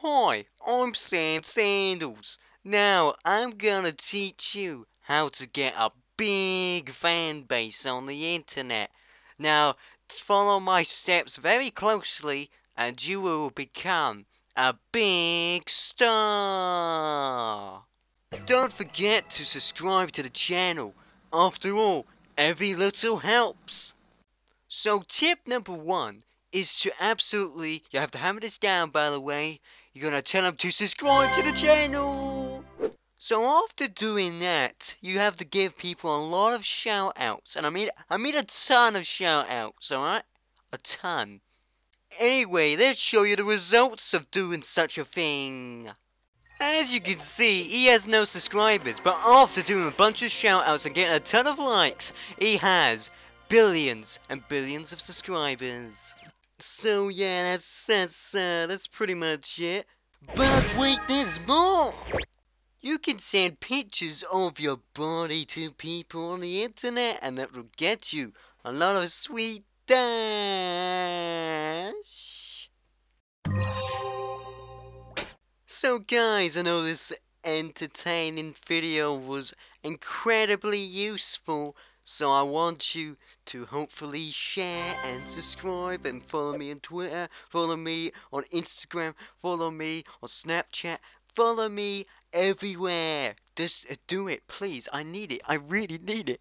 Hi, I'm Sam Sandals. Now I'm gonna teach you how to get a big fan base on the internet. Now follow my steps very closely and you will become a big star. Don't forget to subscribe to the channel. After all, every little helps. So tip number one is to absolutely, you have to hammer this down by the way, you're gonna tell them to subscribe to the channel. So after doing that, you have to give people a lot of shout outs. And I mean, I mean a ton of shout outs, alright? A ton. Anyway, let's show you the results of doing such a thing. As you can see, he has no subscribers, but after doing a bunch of shout outs and getting a ton of likes, he has billions and billions of subscribers. So yeah, that's that's uh, that's pretty much it. But wait, there's more. You can send pictures of your body to people on the internet, and that will get you a lot of sweet dash. So guys, I know this entertaining video was incredibly useful, so I want you to hopefully share and subscribe and follow me on Twitter, follow me on Instagram, follow me on Snapchat, follow me everywhere. Just uh, do it, please. I need it. I really need it.